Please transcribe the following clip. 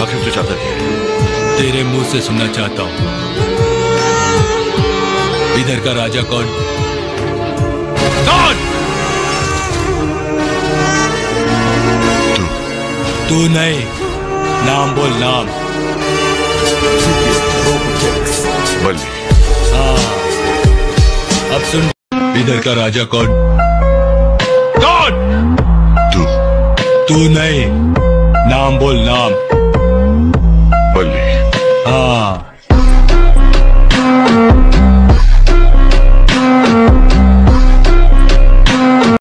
आखिर तू चाहता है? तेरे मुँह से सुनना चाहता हूँ। इधर का राजा कौन? कौन? तू। तू नहीं। नाम बोल नाम। हाँ। अब सुन। इधर का राजा कौन? कौन? तू। तू नहीं। नाम बोल नाम। बल्ली हाँ